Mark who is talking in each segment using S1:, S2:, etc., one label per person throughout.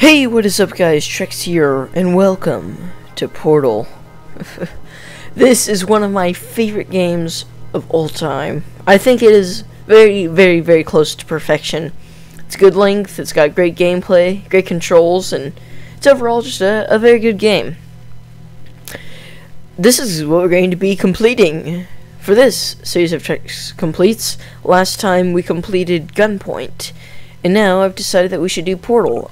S1: Hey, what is up guys, Trex here, and welcome to Portal. this is one of my favorite games of all time. I think it is very, very, very close to perfection. It's good length, it's got great gameplay, great controls, and it's overall just a, a very good game. This is what we're going to be completing for this series of Trex completes. Last time we completed Gunpoint, and now I've decided that we should do Portal.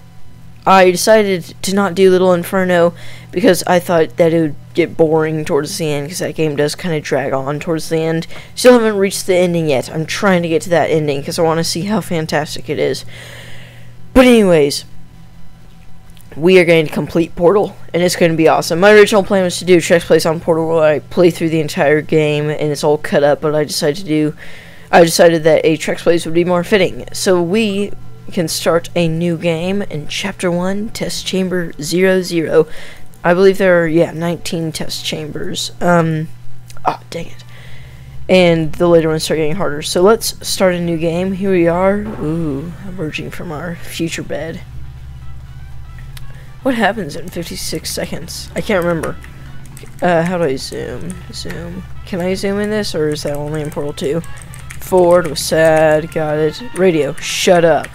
S1: I decided to not do Little Inferno because I thought that it would get boring towards the end because that game does kind of drag on towards the end. Still haven't reached the ending yet. I'm trying to get to that ending because I want to see how fantastic it is. But anyways, we are going to complete Portal, and it's going to be awesome. My original plan was to do Trex Plays on Portal where I play through the entire game and it's all cut up, but I decided to do I decided that a Trex Plays would be more fitting. So we can start a new game in Chapter 1, Test Chamber 00. I believe there are, yeah, 19 test chambers. Um, oh, dang it. And the later ones start getting harder. So let's start a new game. Here we are. Ooh, emerging from our future bed. What happens in 56 seconds? I can't remember. Uh, how do I zoom? Zoom. Can I zoom in this, or is that only in Portal 2? Ford was sad, got it. Radio, shut up.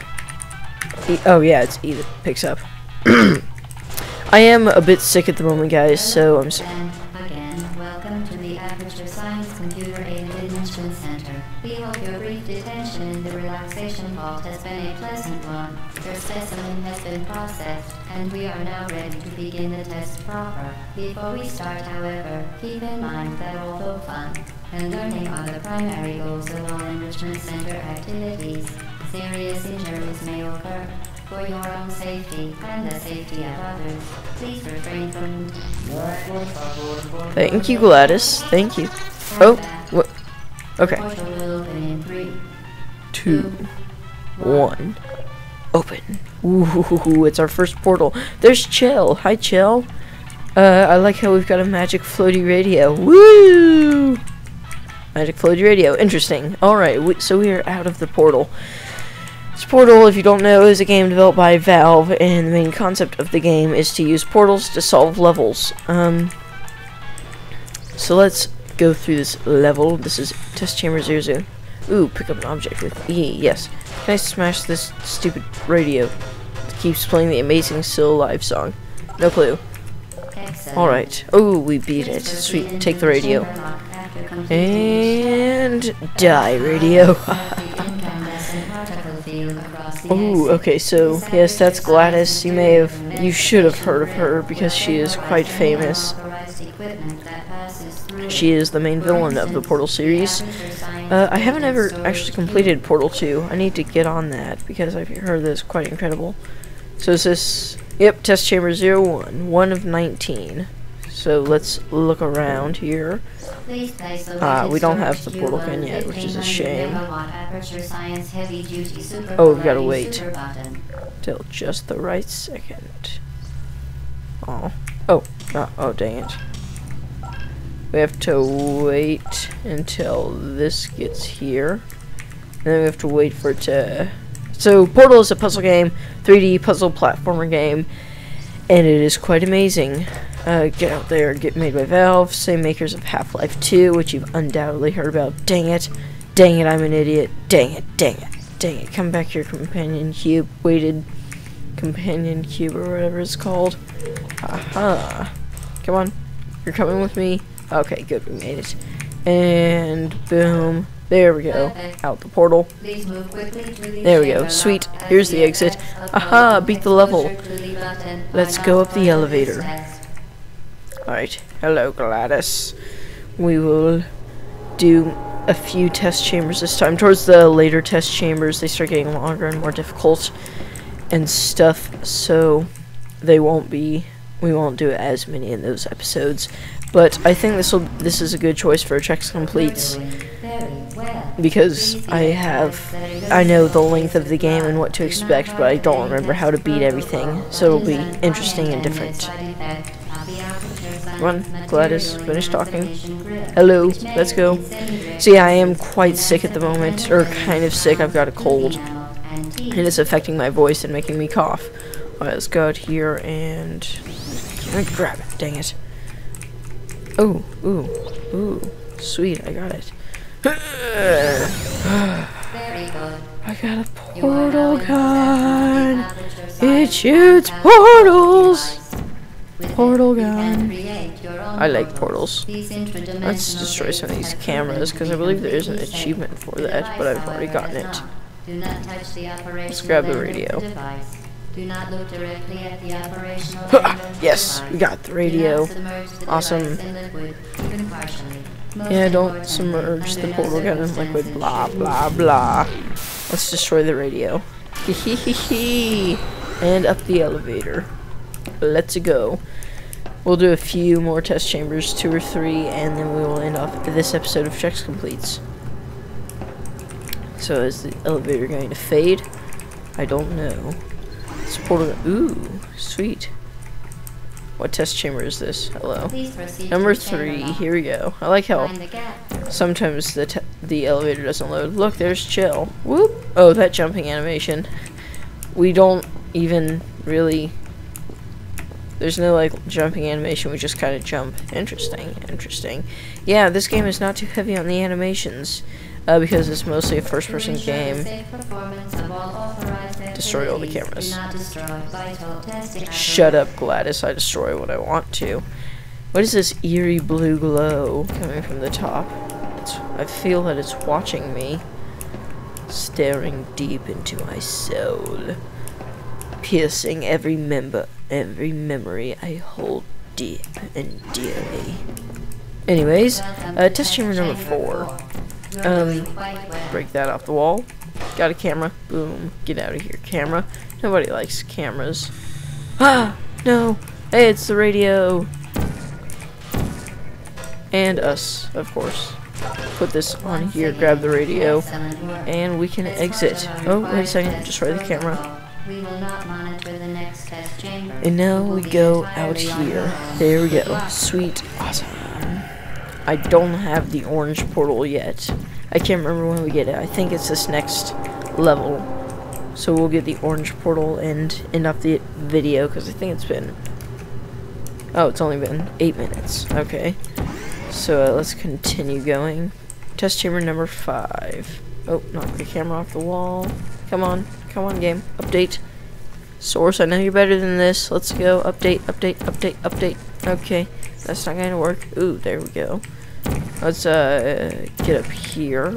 S1: E oh yeah, it's E that picks up. I am a bit sick at the moment, guys, so I'm. So
S2: Again, welcome to the Aperture Science Computer Aided Enrichment Center. We hope your brief detention in the relaxation vault has been a pleasant one. Your specimen has been processed, and we are now ready to begin the test proper. Before we start, however, keep in mind that although fun and learning are the primary goals of all enrichment center activities, serious injuries may occur. For your own safety and the safety of others, please refrain from.
S1: Thank you, GLaDOS. Thank you. Oh, what? Okay. Two, one, open. Ooh, it's our first portal. There's Chell. Hi, Chell. Uh, I like how we've got a magic floaty radio. Woo! Magic floaty radio. Interesting. Alright, so we are out of the portal. Portal, if you don't know, is a game developed by Valve, and the main concept of the game is to use portals to solve levels. Um, so let's go through this level. This is Test Chamber 00. Ooh, pick up an object with E, yes. Can I smash this stupid radio that keeps playing the amazing Still Alive song? No clue. Alright. Oh, we beat it. Sweet. Take the radio. And die, radio. Oh, okay, so, yes, that's GLaDOS. You may have, you should have heard of her because she is quite famous. She is the main villain of the Portal series. Uh, I haven't ever actually completed Portal 2. I need to get on that because I've heard that it's quite incredible. So is this, yep, Test Chamber 01, 1 of 19. So let's look around here.
S2: Ah,
S1: we don't have the portal gun yet, which is a shame. Oh, we've gotta wait. Till just the right second. Oh. Oh. Oh, oh dang it. We have to wait until this gets here. And then we have to wait for it to... So, Portal is a puzzle game, 3D puzzle platformer game, and it is quite amazing. Uh, get out there, get made by Valve, same makers of Half-Life 2, which you've undoubtedly heard about. Dang it. Dang it, I'm an idiot. Dang it, dang it, dang it. Come back here, companion cube. Weighted companion cube or whatever it's called. Aha. Come on. You're coming with me? Okay, good, we made it. And boom. There we go. Out the portal. There we go. Sweet. Here's the exit. Aha, beat the level. Let's go up the elevator. Alright. Hello, GLaDOS. We will do a few test chambers this time. Towards the later test chambers, they start getting longer and more difficult and stuff, so they won't be we won't do as many in those episodes. But I think this will this is a good choice for Trex Completes because I have I know the length of the game and what to expect, but I don't remember how to beat everything. So it'll be interesting and different. On, GLaDOS, finish talking. Hello, let's go. See, I am quite sick at the moment, or kind of sick. I've got a cold, and it's affecting my voice and making me cough. Alright, let's go out here and grab it. Dang it. Oh, ooh, ooh, sweet, I got it. I got a portal gun. It shoots portals.
S2: Device. With it,
S1: Portal gun.
S2: create your own
S1: I like portals. Let's destroy some of these cameras because I believe there is an achievement for that, but I've already
S2: however,
S1: gotten it.
S2: not. Do not touch the operational
S1: grab the radio.
S2: device. Do not look directly at the operational
S1: Huh,
S2: end of the
S1: yes, we got the radio.
S2: not submerge the
S1: Awesome.
S2: device in liquid, even partially. Most
S1: Yeah, don't submerge the portal gun in liquid, blah, blah, blah. Let's destroy the radio. Hee And up the elevator. Let's go. We'll do a few more test chambers, two or three, and then we will end off this episode of Trex Completes. So is the elevator going to fade? I don't know. This portal, ooh, sweet. What test chamber is this? Hello. Number
S2: to the chamber
S1: three, here we go. I like how
S2: Find the gap.
S1: sometimes the the elevator doesn't load. Look, there's Chell. Whoop. Oh, that jumping animation. We don't even really. There's no like jumping animation. We just kind of jump. Interesting. Interesting. Yeah, this game is not too heavy on the animations, uh, because it's mostly a
S2: ensure the
S1: game.
S2: safe performance of all authorized
S1: Destroy all the cameras.
S2: Do not destroy vital testing
S1: Shut up, GLaDOS. I destroy what I want to. What is this eerie blue glow coming from the top? It's, I feel that it's watching me, staring deep into my soul, piercing every member, every memory I hold deep and dearly. Anyways, uh, test chamber number four. Um. Break that off the wall. Got a camera. Boom. Get out of here, camera. Nobody likes cameras. Ah! No! Hey, it's the radio! And us, of course. Put this on here, grab the radio, and we can exit. Oh, wait a second. Destroy the camera.
S2: We will not monitor the next test chamber.
S1: And now we go out
S2: entirely on your
S1: here. There we go. Sweet. Awesome. I don't have the orange portal yet. I can't remember when we get it. I think it's this next level. So we'll get the orange portal and end up the video because I think it's been. Oh, it's only been eight minutes. Okay. So uh, let's continue going. Test chamber number five. Oh, knock the camera off the wall. Come on. Come on, game. Update. Source, I know you're better than this. Let's go. Update, update, update, update. Okay. That's not going to work. Ooh, there we go. Let's uh get up here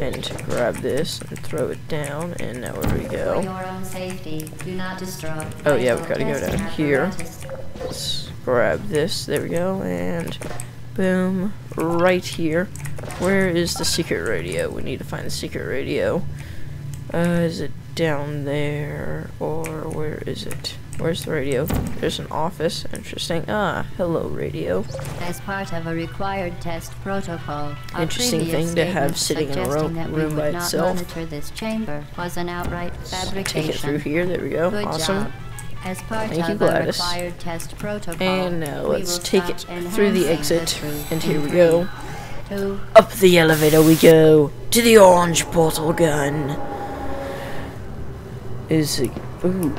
S1: and grab this and throw it down and now where we go?
S2: your own safety, do not destroy.
S1: Oh, yeah, we gotta go down here. Let's grab this. There we go. And boom. Right here. Where is the secret radio? We need to find the secret radio. Uh, is it down there? Or where is it? Where's the radio? There's an office. Interesting. Ah, hello, radio.
S2: As part of a required test protocol,
S1: Interesting thing to have sitting in a
S2: that we
S1: room
S2: would
S1: by
S2: not
S1: itself.
S2: monitor this chamber was an outright fabrication.
S1: Take it through here. There we go.
S2: Good
S1: awesome.
S2: job. As part
S1: Thank you, GLaDOS.
S2: required test protocol,
S1: And now let's take it through the exit.
S2: truth
S1: And here we go.
S2: Two,
S1: Up the elevator we go to the orange portal gun. Is? Ooh.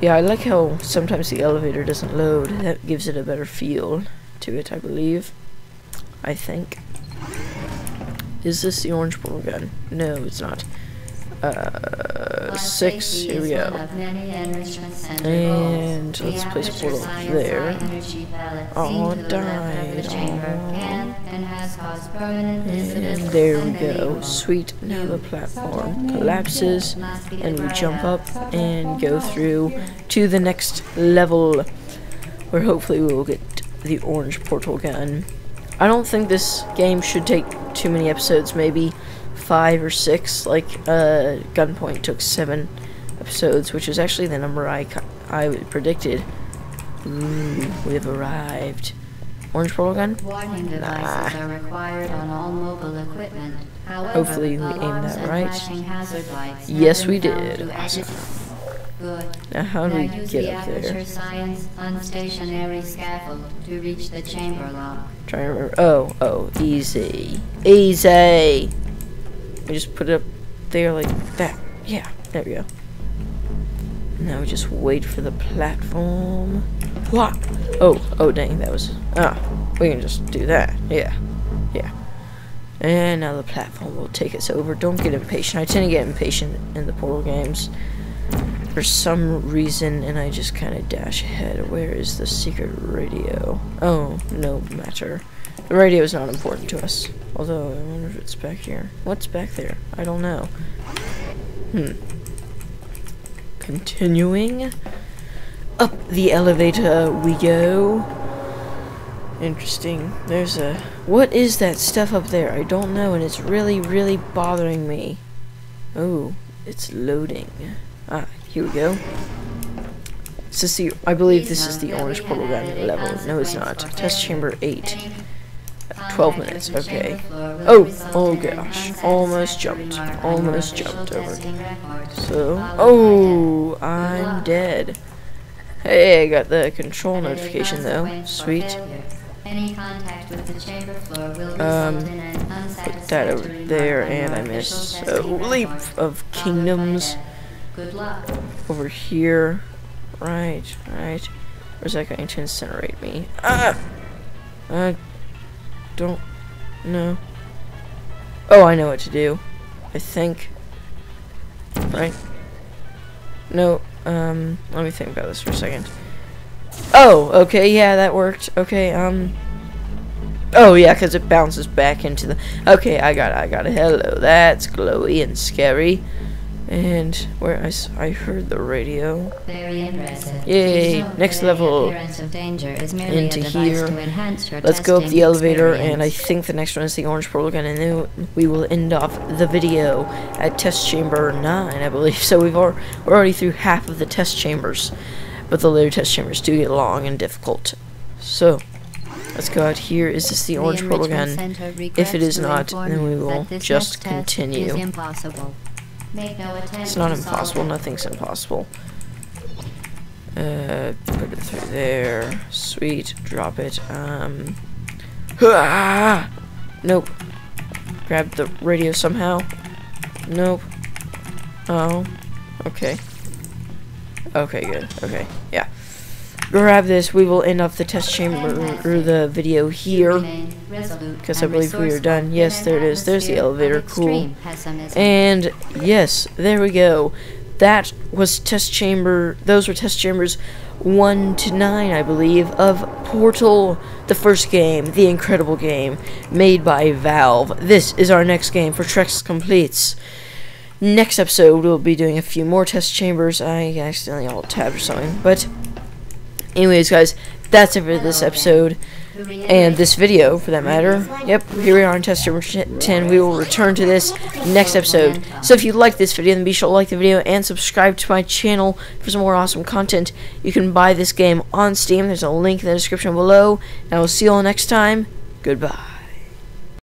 S1: Yeah, I like how sometimes the elevator doesn't load. That gives it a better feel to it, I believe. I think. Is this the orange portal gun? No, it's not. Uh, six. Here we go. And let's place a portal there. Oh, died.
S2: And
S1: there we go. Sweet. Now the platform collapses. and we jump up and go through to the next level where hopefully we will get the orange portal gun. I don't think this game should take too many episodes, maybe five or six. Like uh, Gunpoint took seven episodes, which is actually the number I I predicted. Ooh, we have arrived. Orange portal gun?
S2: Warning devices are required on all mobile equipment. However,
S1: Hopefully we aimed that right.
S2: flashing hazard lights have
S1: Yes, we did. Awesome.
S2: Good.
S1: Now how do
S2: now
S1: we get
S2: the
S1: up there?
S2: Science unstationary scaffold to reach the chamber lock.
S1: Trying to remember. Oh, oh, easy. Easy! We just put it up there like that. Yeah, there we go. Now we just wait for the platform. What? Oh, oh dang, that was... Ah, we can just do that. Yeah, yeah. And now the platform will take us over. Don't get impatient. I tend to get impatient in the Portal games. For some reason, and I just kind of dash ahead. Where is the secret radio? Oh, no matter. The radio is not important to us. Although, I wonder if it's back here. What's back there? I don't know. Hmm. Continuing. Up the elevator we go. Interesting. There's a... What is that stuff up there? I don't know, and it's really, really bothering me. Oh, it's loading. Ah, here we go. This is the... I believe this is the orange portal level. No, it's not. Test chamber 8. 12 minutes, okay. Oh, oh gosh. Almost jumped. Almost jumped over. So... Oh, I'm dead. Hey, I got the control notification though. Sweet. Um, put that over there, and I missed a leap of kingdoms. Good luck. Over here. Right, right. Where's that going to incinerate me? Ah! I don't know. Oh, I know what to do. I think. Right? No, um, let me think about this for a second. Oh, okay, yeah, that worked. Okay, um... Oh, yeah, because it bounces back into the... Okay, I got it, I got it. Hello, that's glowy and scary. And where I, I heard the radio.
S2: Very impressive.
S1: Yay, next level into here. Let's go up the elevator, and I think the next one is the orange portal gun, and then we will end off the video at test chamber 9, I believe. So we've al we're already through half of the test chambers, but the later test chambers do get long and difficult. So, let's go out here. Is this the orange portal gun? If it is not, then we will just continue. It's not impossible. Nothing's impossible. Uh, put it through there. Sweet. Drop it. Um. Ah! Nope. Grab the radio somehow. Nope. Oh. Okay. Okay, good. Okay. Yeah. Grab this. We will end off the test chamber or the video here. Because I believe we are done. Yes, there it is. There's the elevator. Cool. And yes, there we go. That was test chamber. Those were test chambers 1 to 9, I believe, of Portal, the first game, the incredible game, made by Valve. This is our next game for Trex Completes. Next episode, we'll be doing a few more test chambers. I accidentally alt tabbed or something. But, anyways, guys, that's it for this episode and this video for that matter. Yep, here we are in test number 10. We will return to this next episode. So if you like this video, then be sure to like the video and subscribe to my channel for some more awesome content. You can buy this game on Steam. There's a link in the description below. And I will see you all next time. Goodbye.